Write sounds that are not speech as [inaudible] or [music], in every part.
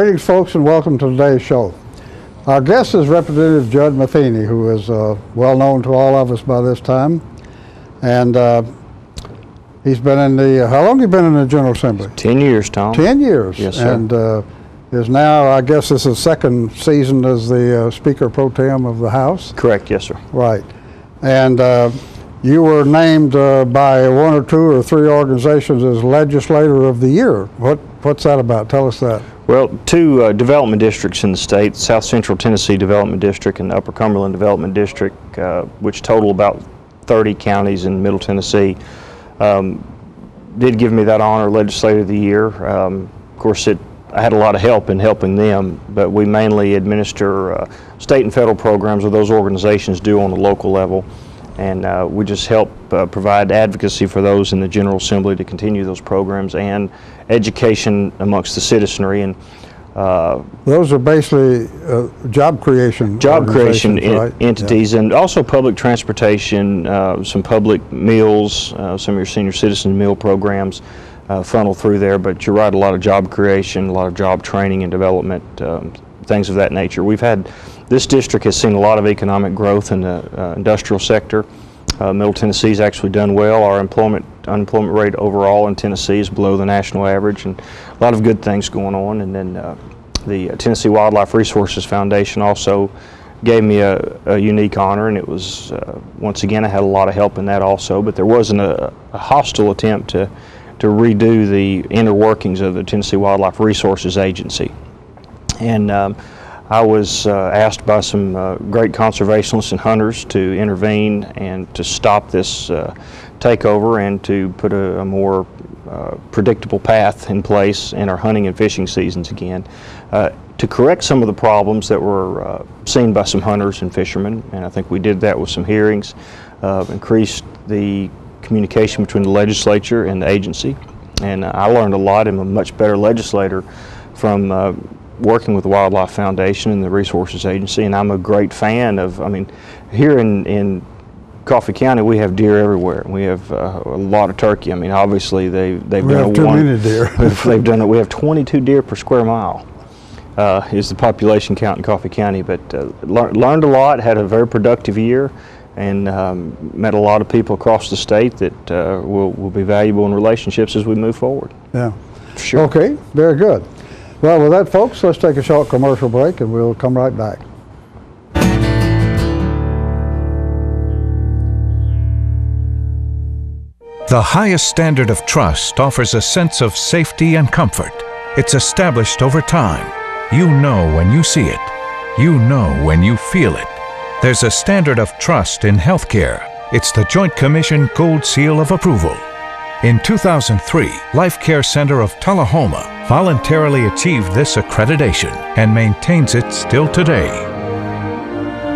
Greetings, folks, and welcome to today's show. Our guest is Representative Judd Matheny, who is uh, well known to all of us by this time. And uh, he's been in the, how long have you been in the General Assembly? 10 years, Tom. 10 years. Yes, sir. And uh, is now, I guess this is second season as the uh, Speaker Pro Tem of the House. Correct, yes, sir. Right. And uh, you were named uh, by one or two or three organizations as Legislator of the Year. What, what's that about? Tell us that. Well, two uh, development districts in the state, South Central Tennessee Development District and Upper Cumberland Development District, uh, which total about 30 counties in Middle Tennessee, um, did give me that honor, Legislator of the Year. Um, of course, it, I had a lot of help in helping them, but we mainly administer uh, state and federal programs or those organizations do on the local level. And uh, we just help uh, provide advocacy for those in the General Assembly to continue those programs and education amongst the citizenry. And uh, Those are basically uh, job creation. job creation en- right? entities and also public transportation, uh, some public meals, uh, some of your senior citizen meal programs uh, funnel through there. But you're right, a lot of job creation, a lot of job training and development, um, things of that nature. We've had, this district has seen a lot of economic growth in the uh, industrial sector. Uh, Middle Tennessee's actually done well. Our employment unemployment rate overall in Tennessee is below the national average, and a lot of good things going on. And then uh, the Tennessee Wildlife Resources Foundation also gave me a, a unique honor, and it was uh, once again I had a lot of help in that also. But there wasn't a, a hostile attempt to to redo the inner workings of the Tennessee Wildlife Resources Agency, and um, I was uh, asked by some uh, great conservationists and hunters to intervene and to stop this uh, takeover and to put a, a more uh, predictable path in place in our hunting and fishing seasons again. Uh, to correct some of the problems that were uh, seen by some hunters and fishermen, and I think we did that with some hearings, increased the communication between the legislature and the agency. And I learned a lot. I'm a much better legislator from working with the Wildlife Foundation and the Resources Agency, and I'm a great fan of. I mean, here in in Coffee County, we have deer everywhere. We have uh, a lot of turkey. I mean, obviously they they've We done have a too one- many deer. [laughs] they've done it. We have 22 deer per square mile. Uh, is the population count in Coffee County, but uh, lear- learned a lot. Had a very productive year, and um, met a lot of people across the state that uh, will will be valuable in relationships as we move forward. Yeah. Sure. Okay, very good. Well, with that, folks, let's take a short commercial break and we'll come right back. The highest standard of trust offers a sense of safety and comfort. It's established over time. You know when you see it. You know when you feel it. There's a standard of trust in healthcare. It's the Joint Commission Gold Seal of Approval. In 2003, Life Care Center of Tullahoma voluntarily achieved this accreditation and maintains it still today.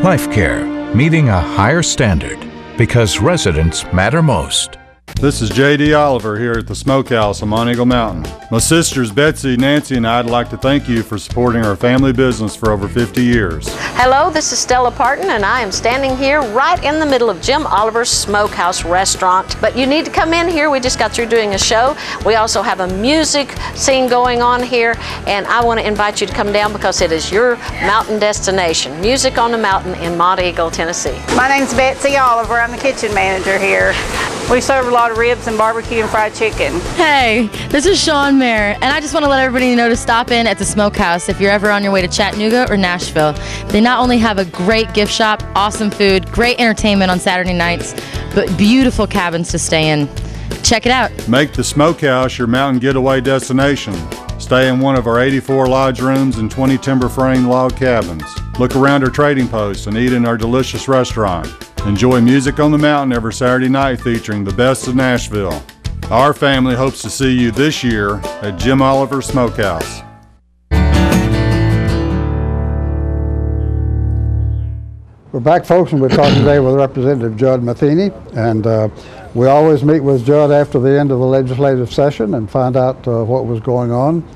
Life Care, meeting a higher standard because residents matter most. This is J.D. Oliver here at the Smokehouse on Monteagle Mountain. My sisters Betsy, Nancy, and I'd like to thank you for supporting our family business for over 50 years. Hello, this is Stella Parton, and I am standing here right in the middle of Jim Oliver's Smokehouse Restaurant. But you need to come in here. We just got through doing a show. We also have a music scene going on here, and I want to invite you to come down because it is your mountain destination. Music on the Mountain in Monteagle, Tennessee. My name's Betsy Oliver. I'm the kitchen manager here. We serve a lot of ribs and barbecue and fried chicken. Hey, this is Sean Mayer, and I just want to let everybody know to stop in at the Smokehouse if you're ever on your way to Chattanooga or Nashville. They not only have a great gift shop, awesome food, great entertainment on Saturday nights, but beautiful cabins to stay in. Check it out. Make the Smokehouse your mountain getaway destination. Stay in one of our 84 lodge rooms and 20 timber frame log cabins. Look around our trading posts and eat in our delicious restaurant. Enjoy music on the mountain every Saturday night featuring the best of Nashville. Our family hopes to see you this year at Jim Oliver Smokehouse. We're back, folks, and we're talking today with Representative Judd Matheny. And uh, we always meet with Judd after the end of the legislative session and find out uh, what was going on.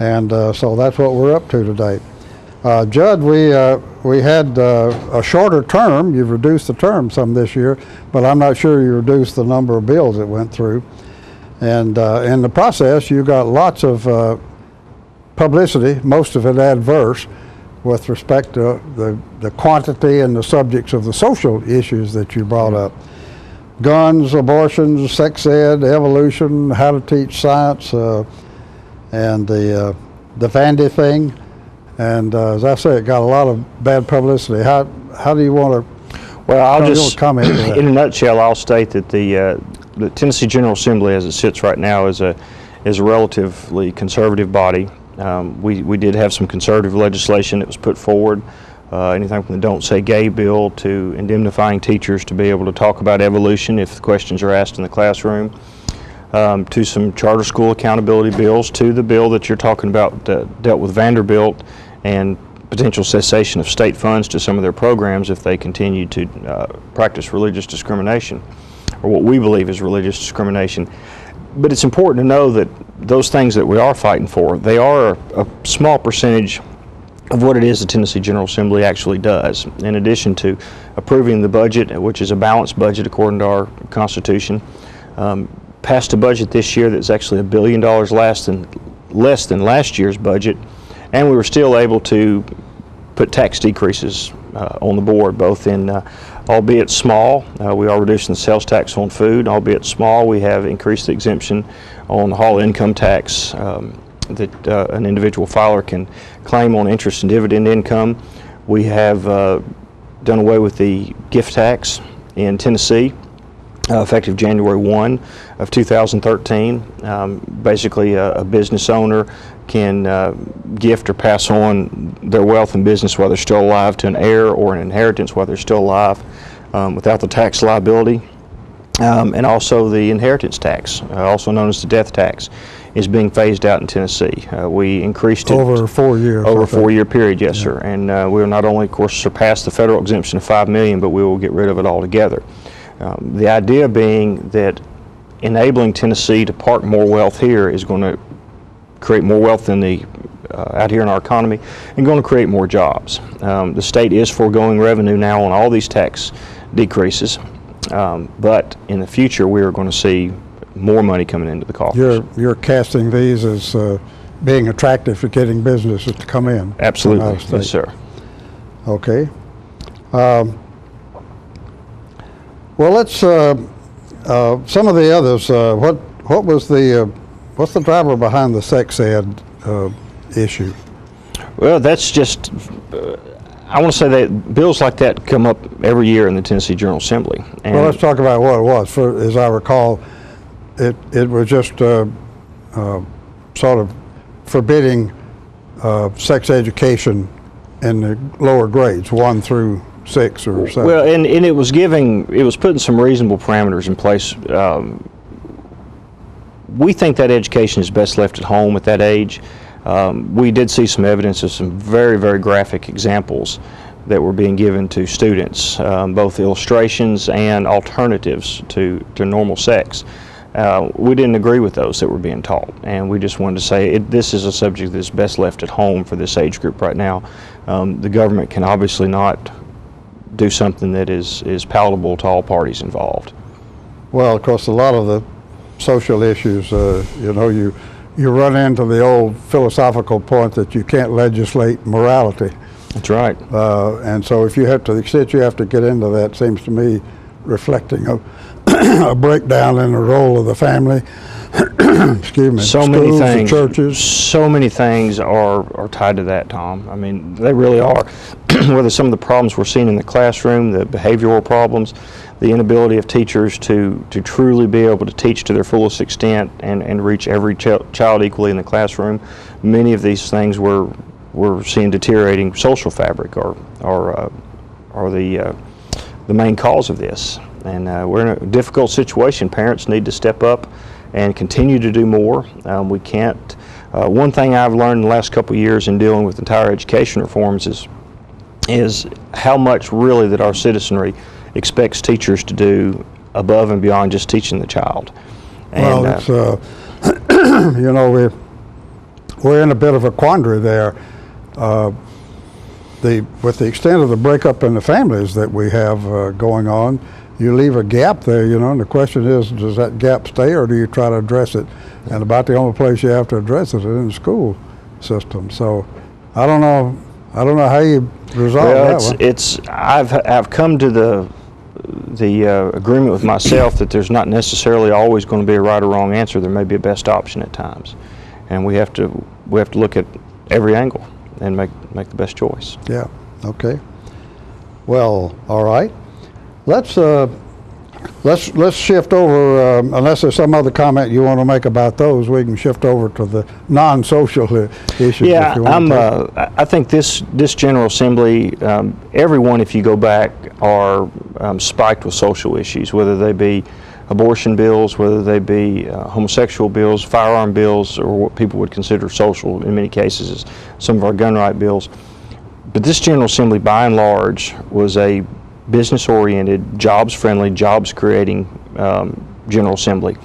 And uh, so that's what we're up to today. Uh, Judd, we, uh, we had uh, a shorter term. You've reduced the term some this year, but I'm not sure you reduced the number of bills that went through. And uh, in the process, you got lots of uh, publicity, most of it adverse, with respect to the, the quantity and the subjects of the social issues that you brought up. Guns, abortions, sex ed, evolution, how to teach science, uh, and the, the Vandy thing. And uh, as I say, it got a lot of bad publicity. How, how do you want to Well, I'll just, comment [clears throat] in a nutshell, I'll state that the, uh, the Tennessee General Assembly, as it sits right now, is a, is a relatively conservative body. Um, we, we did have some conservative legislation that was put forward, uh, anything from the Don't Say Gay bill to indemnifying teachers to be able to talk about evolution if the questions are asked in the classroom, um, to some charter school accountability bills, to the bill that you're talking about that dealt with Vanderbilt and potential cessation of state funds to some of their programs if they continue to uh, practice religious discrimination, or what we believe is religious discrimination. But it's important to know that those things that we are fighting for, they are a, small percentage of what it is the Tennessee General Assembly actually does. In addition to approving the budget, which is a balanced budget according to our Constitution, um, passed a budget this year that's actually a billion dollars less than less than last year's budget, and we were still able to put tax decreases uh, on the board, both in, uh, albeit small, uh, we are reducing the sales tax on food, albeit small, we have increased the exemption on the hall income tax um, that uh, an individual filer can claim on interest and dividend income. We have uh, done away with the gift tax in Tennessee uh, effective January 1 of 2013. Um, basically, a, a business owner can uh, gift or pass on their wealth and business while they're still alive to an heir or an inheritance while they're still alive um, without the tax liability. Um, and also the inheritance tax, uh, also known as the death tax, is being phased out in Tennessee. Uh, we increased it over four years? over a think. four-year period, yes, sir. And uh, we will not only, of course, surpass the federal exemption of five million, but we will get rid of it altogether. Um, the idea being that enabling Tennessee to park more wealth here is going to create more wealth in the uh, out here in our economy and going to create more jobs. Um, the state is foregoing revenue now on all these tax decreases, um, but in the future we are going to see more money coming into the coffers. You're, you're casting these as uh, being attractive for getting businesses to come in. Absolutely, out of state. yes, sir. Okay. Um, Well, let's, uh, uh, some of the others, uh, what, what was the, uh, what's the driver behind the sex ed uh, issue? Well, that's just, uh, I want to say that bills like that come up every year in the Tennessee General Assembly. And Well, let's talk about what it was. For, as I recall, it, it was just uh, uh, sort of forbidding uh, sex education in the lower grades, one through six or seven. Well, and, and it was giving, it was putting some reasonable parameters in place. Um, we think that education is best left at home at that age. Um, we did see some evidence of some very, very graphic examples that were being given to students, um, both illustrations and alternatives to, to normal sex. Uh, we didn't agree with those that were being taught, and we just wanted to say it, this is a subject that's best left at home for this age group right now. Um, the government can obviously not do something that is, is palatable to all parties involved. Well, of course, a lot of the social issues, uh, you know, you, you run into the old philosophical point that you can't legislate morality. That's right. Uh, and so if you have to, the extent you have to get into that seems to me reflecting a, [coughs] a breakdown in the role of the family, [coughs] excuse me, So schools many things. churches. So many things are, are tied to that, Tom. I mean, they really are. [coughs] Whether some of the problems we're seeing in the classroom, the behavioral problems, the inability of teachers to, to truly be able to teach to their fullest extent and, and reach every ch- child equally in the classroom, many of these things we're, we're seeing deteriorating social fabric are, are, uh, are the, uh, the main cause of this. And uh, we're in a difficult situation. Parents need to step up and continue to do more. Um, we can't. Uh, one thing I've learned in the last couple of years in dealing with entire education reforms is is how much really that our citizenry expects teachers to do above and beyond just teaching the child. And, Well, uh, it's, uh, [clears throat] you know, we're, we're in a bit of a quandary there. Uh, the, with the extent of the breakup in the families that we have uh, going on, you leave a gap there, you know, and the question is, does that gap stay or do you try to address it? And about the only place you have to address it is in the school. system. So I don't know, I don't know how you resolve Well, that it's, one. it's, I've, I've come to the, the uh, agreement with myself that there's not necessarily always going to be a right or wrong answer. There may be a best option at times. And we have to, we have to look at every angle and make, make the best choice. Yeah, okay. Well, all right. Let's, uh, let's, let's shift over, um, unless there's some other comment you want to make about those, we can shift over to the non-social issues. if Yeah, you want I'm, uh, I think this, this General Assembly, um, everyone, if you go back, are um, spiked with social issues, whether they be abortion bills, whether they be uh, homosexual bills, firearm bills, or what people would consider social in many cases, is some of our gun right bills. But this General Assembly, by and large, was a business-oriented, jobs-friendly, jobs-creating um, General Assembly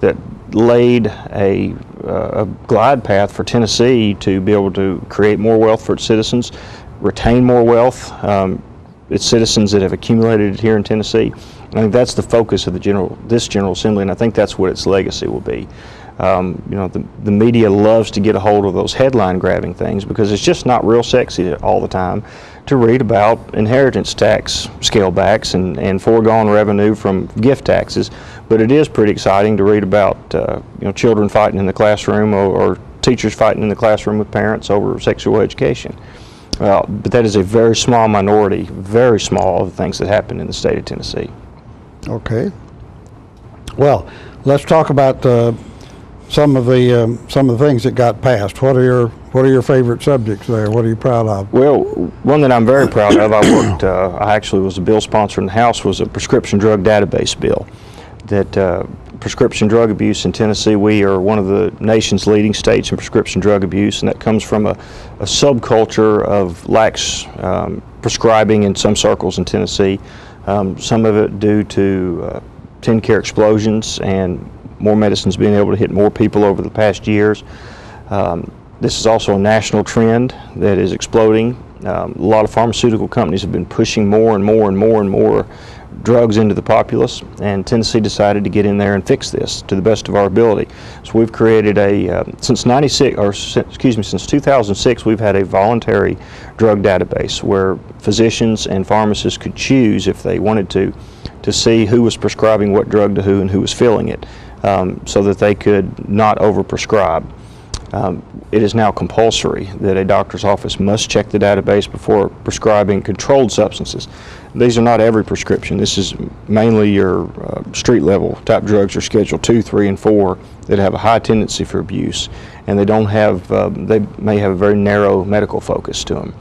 that laid a, uh, a glide path for Tennessee to be able to create more wealth for its citizens, retain more wealth, um, its citizens that have accumulated it here in Tennessee. I think that's the focus of the general, this General Assembly, and I think that's what its legacy will be. Um, you know, the, the media loves to get a hold of those headline grabbing things because it's just not real sexy all the time to read about inheritance tax scale backs and, and foregone revenue from gift taxes. But it is pretty exciting to read about, uh, you know, children fighting in the classroom or, or teachers fighting in the classroom with parents over sexual education. Uh, but that is a very small minority, very small of the things that happen in the state of Tennessee. Okay. Well, let's talk about uh, some of the um, some of the things that got passed. What are your what are your favorite subjects there? What are you proud of? Well, one that I'm very proud of, I worked, uh, I actually was a bill sponsor in the House, was a prescription drug database bill. That uh, prescription drug abuse in Tennessee, we are one of the nation's leading states in prescription drug abuse, and that comes from a, a subculture of lax um, prescribing in some circles in Tennessee. Um, some of it due to uh, TennCare explosions and more medicines being able to hit more people over the past years. Um, this is also a national trend that is exploding. Um, a lot of pharmaceutical companies have been pushing more and more and more and more drugs into the populace, and Tennessee decided to get in there and fix this to the best of our ability. So we've created a uh, since 96 or si- excuse me since 2006 we've had a voluntary drug database where physicians and pharmacists could choose if they wanted to to see who was prescribing what drug to who and who was filling it, um, so that they could not overprescribe. Um, it is now compulsory that a doctor's office must check the database before prescribing controlled substances. These are not every prescription. This is mainly your uh, street level type drugs are Schedule 2, 3, and 4 that have a high tendency for abuse, and they don't have, um, they may have a very narrow medical focus to them.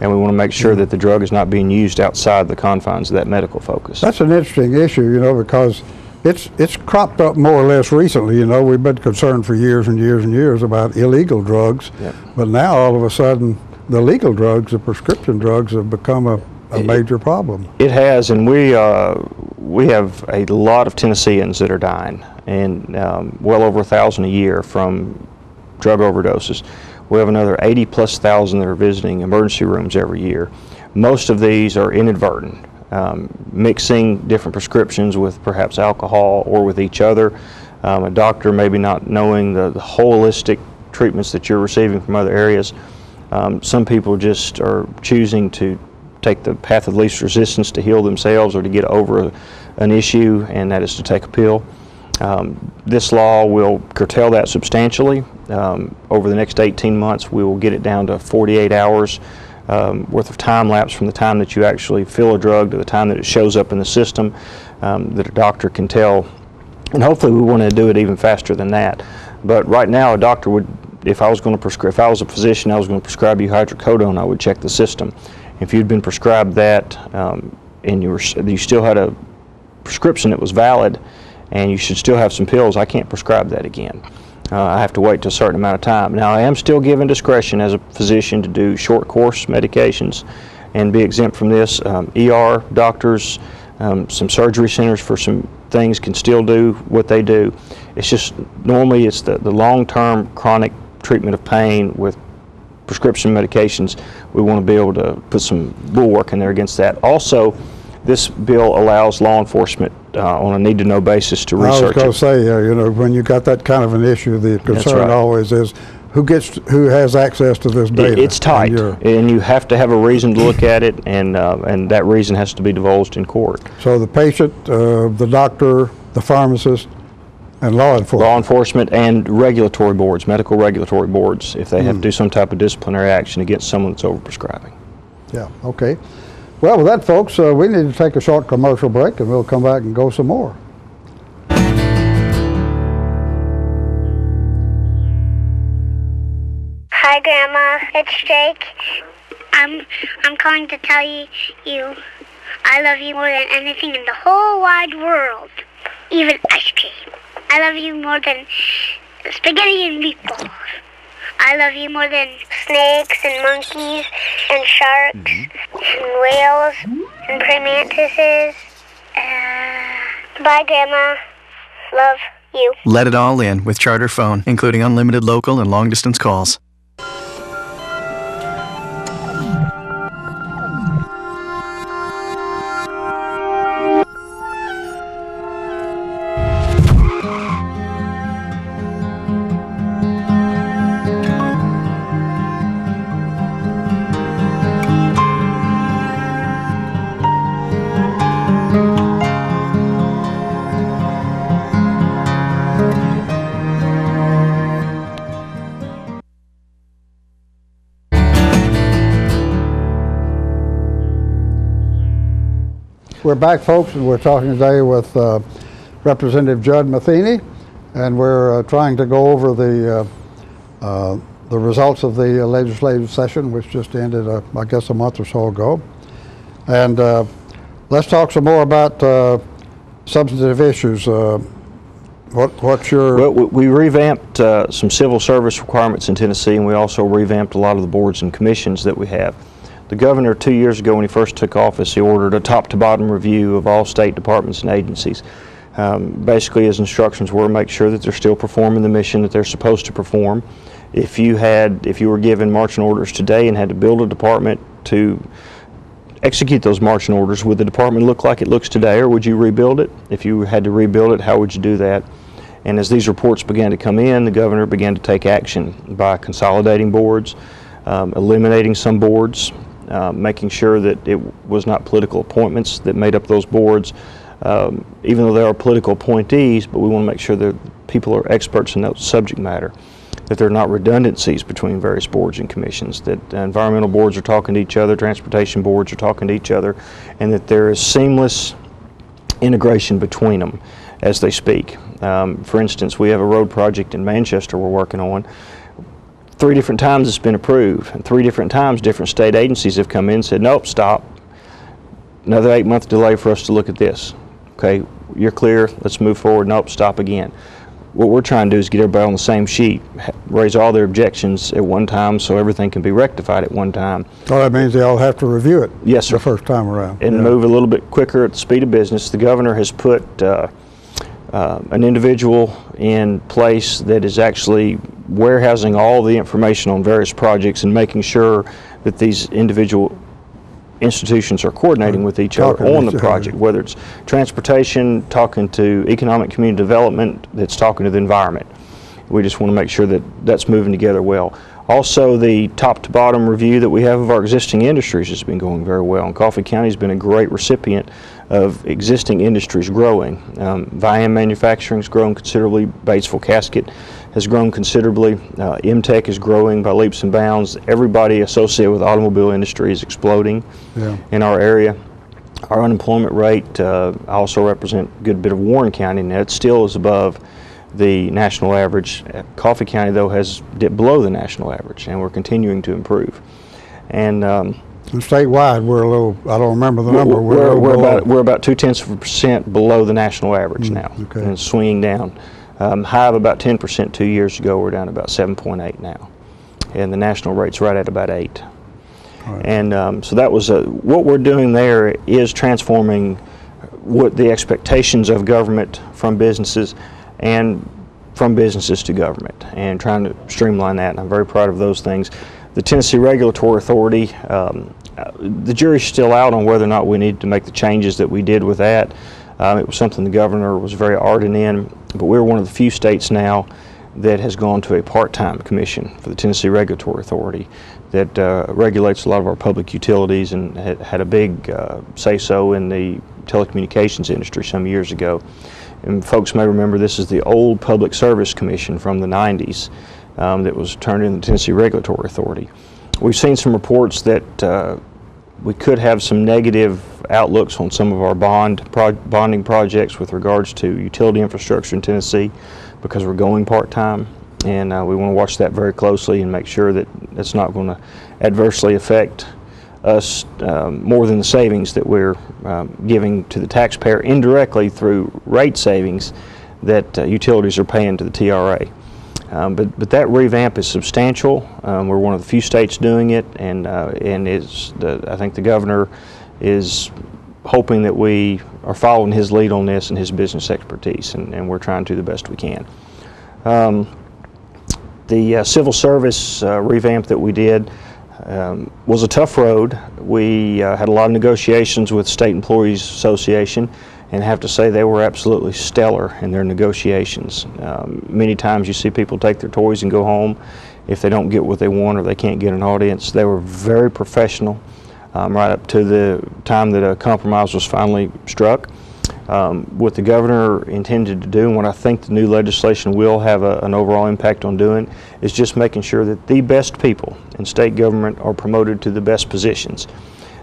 And we want to make sure that the drug is not being used outside the confines of that medical focus. That's an interesting issue, you know, because it's it's cropped up more or less recently. You know, we've been concerned for years and years and years about illegal drugs, Yep. but now all of a sudden, the legal drugs, the prescription drugs, have become a, a major problem. It has, and we uh, we have a lot of Tennesseans that are dying, and um, well over a thousand a year from drug overdoses. We have another 80 plus thousand that are visiting emergency rooms every year. Most of these are inadvertent, um, mixing different prescriptions with perhaps alcohol or with each other. Um, a doctor maybe not knowing the, the holistic treatments that you're receiving from other areas. Um, some people just are choosing to take the path of least resistance to heal themselves or to get over a, an issue, and that is to take a pill. Um, this law will curtail that substantially. Um, over the next 18 months, we will get it down to 48 hours um, worth of time lapse from the time that you actually fill a drug to the time that it shows up in the system, um, that a doctor can tell. And hopefully, we want to do it even faster than that. But right now, a doctor would, if I was going to prescribe, if I was a physician, I was going to prescribe you hydrocodone, I would check the system. If you'd been prescribed that um, and you, were, you still had a prescription that was valid and you should still have some pills, I can't prescribe that again. Uh, I have to wait to a certain amount of time. Now, I am still given discretion as a physician to do short course medications and be exempt from this. Um, ER doctors, um, some surgery centers for some things can still do what they do. It's just normally it's the, the long-term chronic treatment of pain with prescription medications. We want to be able to put some bulwark in there against that. Also, this bill allows law enforcement uh, on a need-to-know basis to research. I was going to say, uh, you know, when you got that kind of an issue, the concern right. always is who gets, who has access to this data? It's tight, And and you have to have a reason to look at it, and, uh, and that reason has to be divulged in court. So the patient, uh, the doctor, the pharmacist, and law enforcement. Law enforcement. and regulatory boards, medical regulatory boards, if they Hmm. have to do some type of disciplinary action against someone that's overprescribing. Yeah, okay. Well, with that, folks, uh, we need to take a short commercial break, and we'll come back and go some more. Hi, Grandma. It's Jake. I'm I'm calling to tell you you I love you more than anything in the whole wide world, even ice cream. I love you more than spaghetti and meatballs. I love you more than snakes and monkeys and sharks and whales and praying mantises. Uh, bye, Grandma. Love you. Let it all in with Charter Phone, including unlimited local and long distance calls. Back, folks, and we're talking today with uh, Representative Judd Matheny, and we're uh, trying to go over the uh, uh, the results of the legislative session, which just ended, uh, I guess, a month or so ago. And uh, let's talk some more about substantive issues. What, what's your Well, we revamped some civil service requirements in Tennessee, and we also revamped a lot of the boards and commissions that we have. The governor, two years ago when he first took office, he ordered a top-to-bottom review of all state departments and agencies. Um, basically, his instructions were to make sure that they're still performing the mission that they're supposed to perform. If you had, if you were given marching orders today and had to build a department to execute those marching orders, would the department look like it looks today, or would you rebuild it? If you had to rebuild it, how would you do that? And as these reports began to come in, the governor began to take action by consolidating boards, um, eliminating some boards, uh, making sure that it was not political appointments that made up those boards, um, even though they are political appointees, but we want to make sure that people are experts in that subject matter, that there are not redundancies between various boards and commissions, that environmental boards are talking to each other, transportation boards are talking to each other, and that there is seamless integration between them as they speak. Um, for instance, we have a road project in Manchester we're working on. Three different times it's been approved, and three different times different state agencies have come in and said, nope, stop. Another eight month delay for us to look at this. Okay, you're clear, let's move forward. Nope, stop again. What we're trying to do is get everybody on the same sheet, raise all their objections at one time so everything can be rectified at one time. So that means they all have to review it. Yes, sir. The first time around. and Yeah. move a little bit quicker at the speed of business. The governor has put uh, uh, an individual in place that is actually warehousing all the information on various projects and making sure that these individual institutions are coordinating with each other Talking to on the each other. project, whether it's transportation, talking to economic community development, that's talking to the environment. We just want to make sure that that's moving together well. Also, the top to bottom review that we have of our existing industries has been going very well. And Coffee County has been a great recipient of existing industries growing. Um, Viam Manufacturing has grown considerably. Batesville Casket has grown considerably. Uh, MTech is growing by leaps and bounds. Everybody associated with the automobile industry is exploding Yeah. in our area. Our unemployment rate, uh, I also represent a good bit of Warren County, and it still is above the national average. Uh, Coffee County, though, has dipped below the national average, and we're continuing to improve. And um, And statewide, we're a little, I don't remember the number. we're, little we're about we're about two tenths of a percent below the national average now, Mm, okay. and swinging down. Um, high of about 10 percent two years ago. We're down about 7.8 now, and the national rate's right at about eight. And um, so that was a, what we're doing there is transforming what the expectations of government from businesses and from businesses to government and trying to streamline that. And I'm very proud of those things. The Tennessee Regulatory Authority, um, the jury's still out on whether or not we need to make the changes that we did with that. Um, it was something the governor was very ardent in, but we're one of the few states now that has gone to a part-time commission for the Tennessee Regulatory Authority that uh, regulates a lot of our public utilities and had, had a big uh, say-so in the telecommunications industry some years ago. And folks may remember this is the old Public Service Commission from the 90s um, that was turned into the Tennessee Regulatory Authority. We've seen some reports that uh, we could have some negative outlooks on some of our bond pro bonding projects with regards to utility infrastructure in Tennessee because we're going part-time and uh, we want to watch that very closely and make sure that it's not going to adversely affect us um, more than the savings that we're um, giving to the taxpayer indirectly through rate savings that uh, utilities are paying to the TRA. Um, but, but that revamp is substantial. Um, we're one of the few states doing it, and, uh, and it's the, I think the governor is hoping that we are following his lead on this and his business expertise, and, and we're trying to do the best we can. Um, the uh, civil service uh, revamp that we did um, was a tough road. We uh, had a lot of negotiations with State Employees Association and have to say they were absolutely stellar in their negotiations. Um, many times you see people take their toys and go home if they don't get what they want or they can't get an audience. They were very professional um, right up to the time that a compromise was finally struck. Um, what the governor intended to do and what I think the new legislation will have a, an overall impact on doing is just making sure that the best people in state government are promoted to the best positions.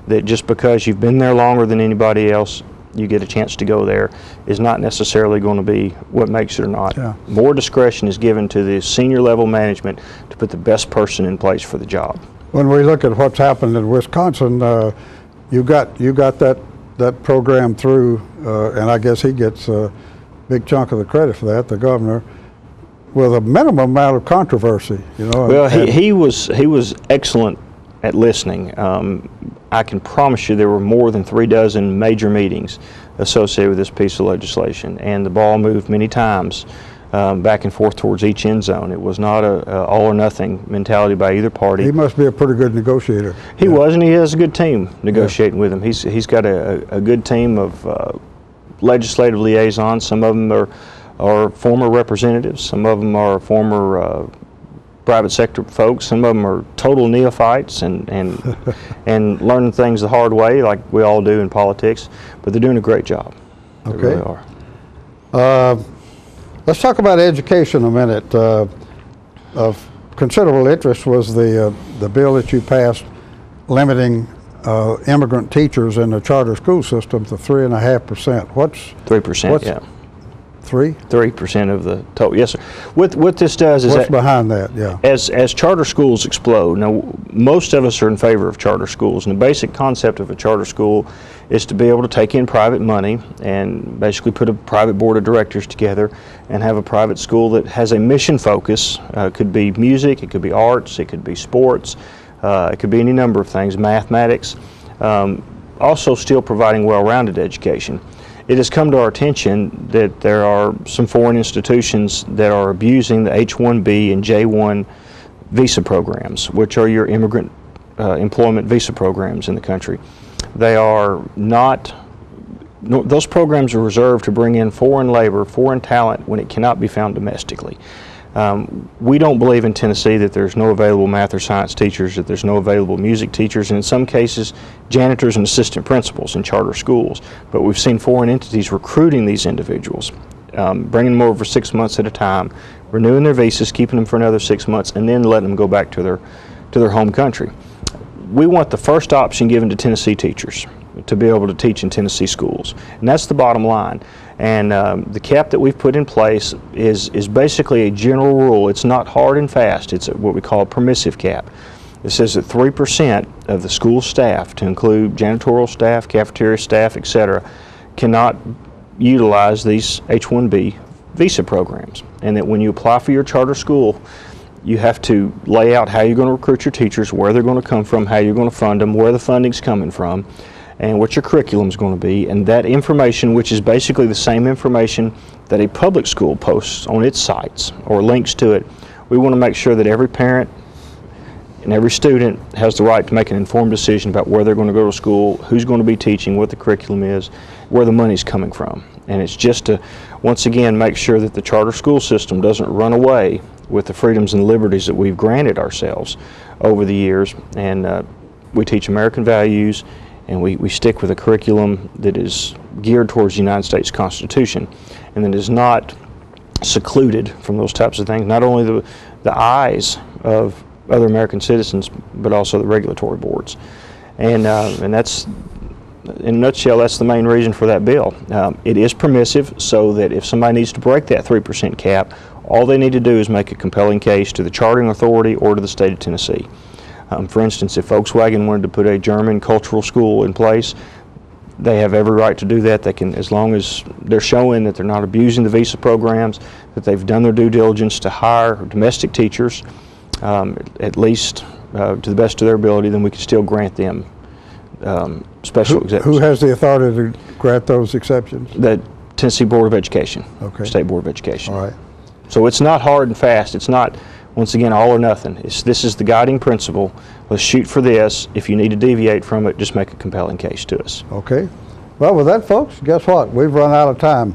That just because you've been there longer than anybody else, you get a chance to go there is not necessarily going to be what makes it or not. Yeah. More discretion is given to the senior level management to put the best person in place for the job. When we look at what's happened in Wisconsin, uh, you got you got that that program through, uh, and I guess he gets a big chunk of the credit for that, the governor, with a minimum amount of controversy. You know. Well, he, he was he was excellent at listening. Um, I can promise you there were more than three dozen major meetings associated with this piece of legislation, and the ball moved many times um, back and forth towards each end zone. It was not a, a all or nothing mentality by either party. he must be a pretty good negotiator. He was, and he has a good team negotiating with him. He's he's got a, a, a good team of uh, legislative liaisons. Some of them are are former representatives. Some of them are former uh, private sector folks. Some of them are total neophytes and and [laughs] and learning things the hard way, like we all do in politics. But they're doing a great job. They Okay. really are. Uh, let's talk about education a minute. Uh, of considerable interest was the uh, the bill that you passed limiting uh, immigrant teachers in the charter school system to three and a half percent. What's Three percent. Yeah. Three? Three percent of the total. Yes, sir. What what this does is What's that behind that? Yeah. as as charter schools explode now most of us are in favor of charter schools and the basic concept of a charter school is to be able to take in private money and basically put a private board of directors together and have a private school that has a mission focus uh, it could be music it could be arts it could be sports uh, it could be any number of things mathematics um, also still providing well-rounded education it has come to our attention that there are some foreign institutions that are abusing the H-1B and J-1 visa programs, which are your immigrant uh, employment visa programs in the country. They are not, no, those programs are reserved to bring in foreign labor, foreign talent when it cannot be found domestically. Um, we don't believe in Tennessee that there's no available math or science teachers, that there's no available music teachers, and in some cases, janitors and assistant principals in charter schools. But we've seen foreign entities recruiting these individuals, um, bringing them over six months at a time, renewing their visas, keeping them for another six months, and then letting them go back to their to their home country. We want the first option given to Tennessee teachers to be able to teach in Tennessee schools, and that's the bottom line. And um, the cap that we've put in place is is basically a general rule. It's not hard and fast. It's what we call a permissive cap. It says that three percent of the school staff, to include janitorial staff, cafeteria staff, etc., cannot utilize these H-1B visa programs, and that when you apply for your charter school, you have to lay out how you're going to recruit your teachers, where they're going to come from, how you're going to fund them, where the funding's coming from, and what your curriculum is going to be. And that information, which is basically the same information that a public school posts on its sites or links to it, we want to make sure that every parent And every student has the right to make an informed decision about where they're going to go to school, who's going to be teaching, what the curriculum is, where the money's coming from. And it's just to, once again, make sure that the charter school system doesn't run away with the freedoms and liberties that we've granted ourselves over the years. And uh, we teach American values and we, we stick with a curriculum that is geared towards the United States Constitution and that is not secluded from those types of things, not only the, the eyes of other American citizens, but also the regulatory boards. And, uh, and that's, in a nutshell, that's the main reason for that bill. Um, it is permissive so that if somebody needs to break that 3% cap, all they need to do is make a compelling case to the chartering authority or to the state of Tennessee. Um, for instance, if Volkswagen wanted to put a German cultural school in place, they have every right to do that. They can, as long as they're showing that they're not abusing the visa programs, that they've done their due diligence to hire domestic teachers, um, at least uh, to the best of their ability, then we can still grant them um, special Who, exemptions. who has the authority to grant those exceptions? the Tennessee Board of Education, Okay. State Board of Education. All right. So it's not hard and fast. It's not, once again, all or nothing. It's, this is the guiding principle. Let's shoot for this. If you need to deviate from it, just make a compelling case to us. Okay. Well, with that, folks, guess what? We've run out of time.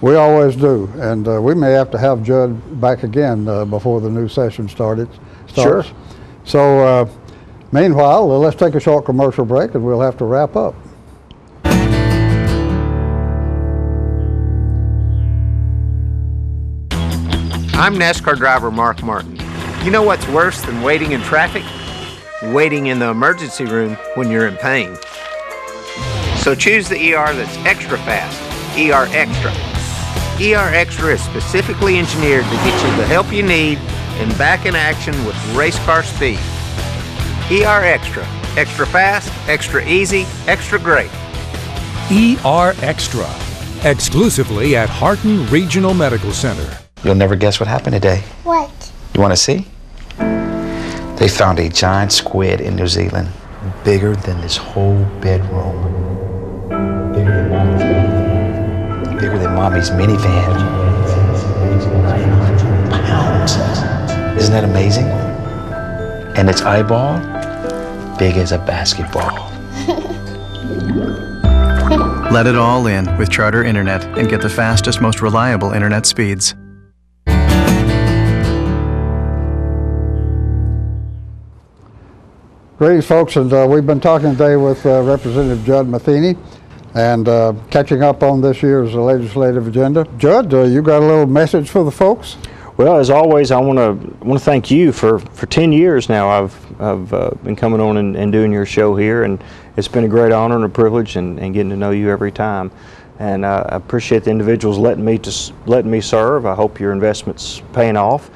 We always do, and uh, we may have to have Judd back again uh, before the new session started. Starts. Sure. So, uh, meanwhile, uh, let's take a short commercial break, and we'll have to wrap up. I'm NASCAR driver Mark Martin. You know what's worse than waiting in traffic? Waiting in the emergency room when you're in pain. So choose the ER that's extra fast, ER Extra. ER Extra is specifically engineered to get you the help you need and back in action with race car speed. ER Extra. Extra fast, extra easy, extra great. ER Extra, exclusively at Harton Regional Medical Center. You'll never guess what happened today. What? You want to see? They found a giant squid in New Zealand, bigger than this whole bedroom. Bigger than mommy's minivan. Bigger than mommy's minivan. 900 pounds. Isn't that amazing? And its eyeball, big as a basketball. [laughs] Let it all in with Charter Internet and get the fastest, most reliable internet speeds. Greetings, folks, and uh, we've been talking today with uh, Representative Judd Matheny and uh, catching up on this year's legislative agenda. Judd, uh, you got a little message for the folks? Well, as always, I want to want to thank you for, for 10 years now. I've, I've uh, been coming on and, and doing your show here, and it's been a great honor and a privilege, and, and getting to know you every time. And uh, I appreciate the individuals letting me to letting me serve. I hope your investments paying off.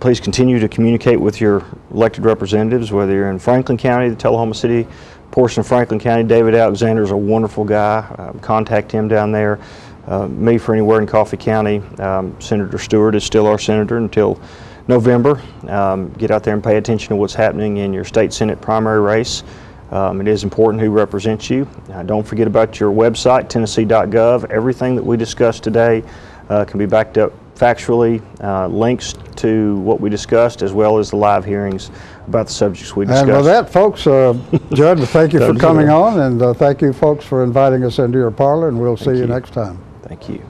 Please continue to communicate with your elected representatives, whether you're in Franklin County, the Tullahoma City portion of Franklin County. David Alexander is a wonderful guy. Uh, contact him down there. Uh, me for anywhere in Coffee County. Um, senator Stewart is still our senator until November. Um, get out there and pay attention to what's happening in your state senate primary race. Um, it is important who represents you. Uh, don't forget about your website, tennessee.gov. Everything that we discussed today uh, can be backed up factually, uh, links to what we discussed, as well as the live hearings about the subjects we discussed. And with that, folks, uh, Judd, thank you [laughs] for coming on, and uh, thank you, folks, for inviting us into your parlor, and we'll see you you. next time. Thank you.